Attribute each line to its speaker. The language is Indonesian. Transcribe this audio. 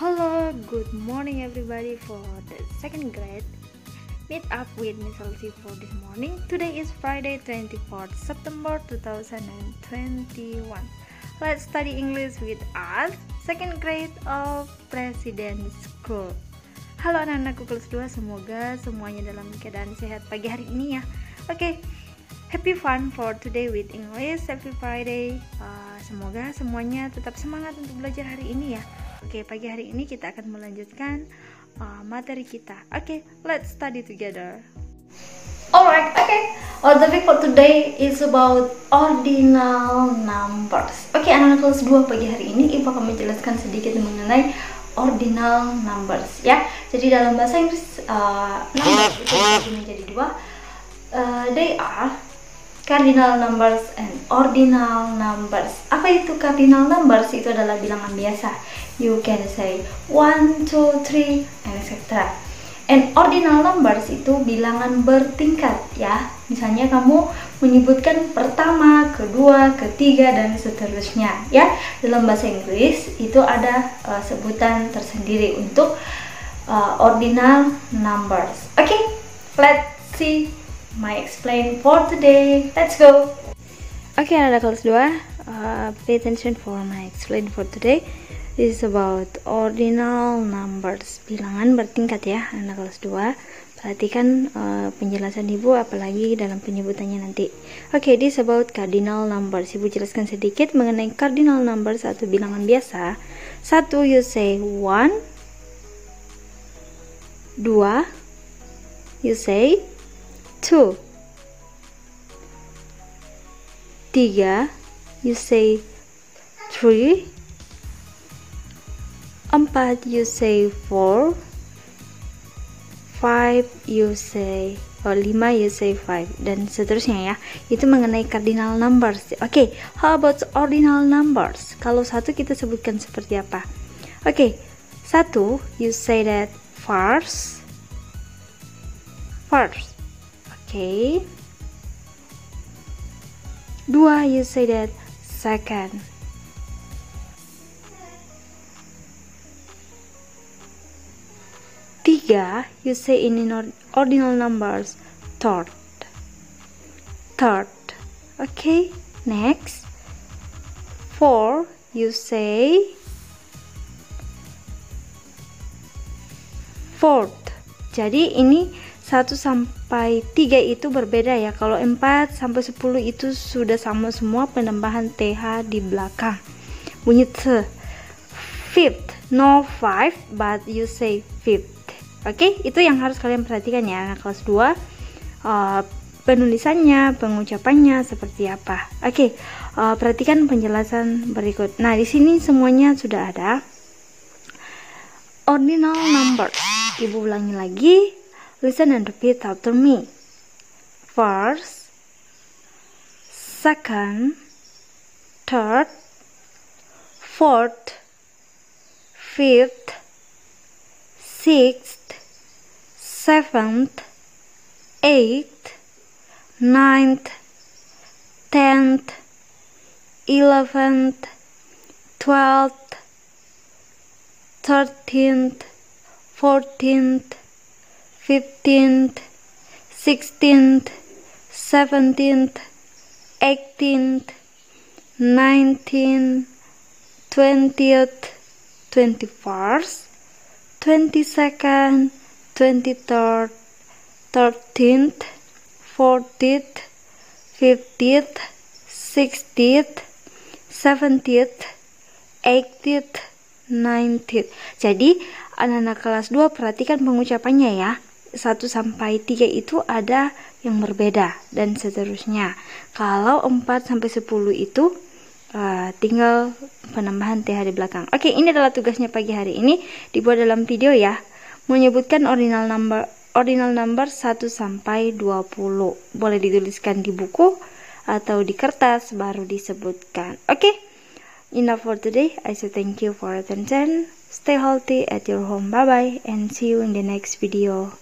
Speaker 1: Hello, good morning everybody for the second grade. Meet up with Miss Elsie for this morning. Today is Friday 24th September 2021. Let's study English with us, second grade of President School. Halo anak-anakku kelas 2, semoga semuanya dalam keadaan sehat pagi hari ini ya. Oke, okay. Happy fun for today with English. Happy Friday. Uh, semoga semuanya tetap semangat untuk belajar hari ini ya. Oke, pagi hari ini kita akan melanjutkan uh, materi kita. Oke, let's study together. Alright, okay. Our topic for today is about ordinal numbers. Oke, okay, anak-anak kelas 2 pagi hari ini Ibu akan menjelaskan sedikit mengenai ordinal numbers ya. Jadi dalam bahasa Inggris uh, itu menjadi dua. Uh, they are cardinal numbers and ordinal numbers. Apa itu cardinal numbers? Itu adalah bilangan biasa. You can say 1, 2, 3, etc. And ordinal numbers itu bilangan bertingkat ya. Misalnya kamu menyebutkan pertama, kedua, ketiga dan seterusnya ya. Dalam bahasa Inggris itu ada uh, sebutan tersendiri untuk uh, ordinal numbers. Oke, okay, let's see my explain for today. Let's go. Okay, anak kelas 2, uh, pay attention for my explain for today. This is about ordinal numbers, bilangan bertingkat ya, anak kelas 2. Perhatikan uh, penjelasan Ibu apalagi dalam penyebutannya nanti. Oke, okay, this is about cardinal numbers. Ibu jelaskan sedikit mengenai cardinal numbers atau bilangan biasa. Satu, you say one. Dua, you say two. Tiga, you say three. Empat you say four. Five you say oh, lima you say five dan seterusnya ya. Itu mengenai cardinal numbers. Oke okay, how about ordinal numbers? Kalau satu kita sebutkan seperti apa? Oke okay, satu you say that first first okay. dua you say that second Tiga, you say in ordinal numbers, third. Third. Okay, next. Four, you say fourth. Jadi ini 1 sampai 3 itu berbeda ya. Kalau 4 sampai 10 itu sudah sama semua penambahan th di belakang. Bunyi th. Fifth, no five, but you say fifth. Oke, itu yang harus kalian perhatikan ya anak kelas 2. Uh, penulisannya, pengucapannya seperti apa. Oke, uh, perhatikan penjelasan berikut. Nah, di sini semuanya sudah ada. Ordinal number. Ibu ulangi lagi. Listen and repeat after me. First, second, third, fourth, fifth, sixth, seventh, eighth, ninth, tenth, eleventh, twelfth, thirteenth, fourteenth, fifteenth, sixteenth, seventeenth, eighteenth, nineteenth, twentieth, twenty-first, twenty-second, 23rd, 13th, 14th, 15th, 16th, 17th, 18th, 19th. Jadi, anak-anak kelas 2 perhatikan pengucapannya ya. 1 sampai 3 itu ada yang berbeda dan seterusnya. Kalau 4 sampai 10 itu uh, tinggal penambahan TH di belakang. Oke, ini adalah tugasnya pagi hari ini dibuat dalam video ya menyebutkan ordinal number ordinal number 1 sampai 20. Boleh dituliskan di buku atau di kertas baru disebutkan. Oke. Enough for today. I say thank you for attention. Stay healthy at your home. Bye bye and see you in the next video.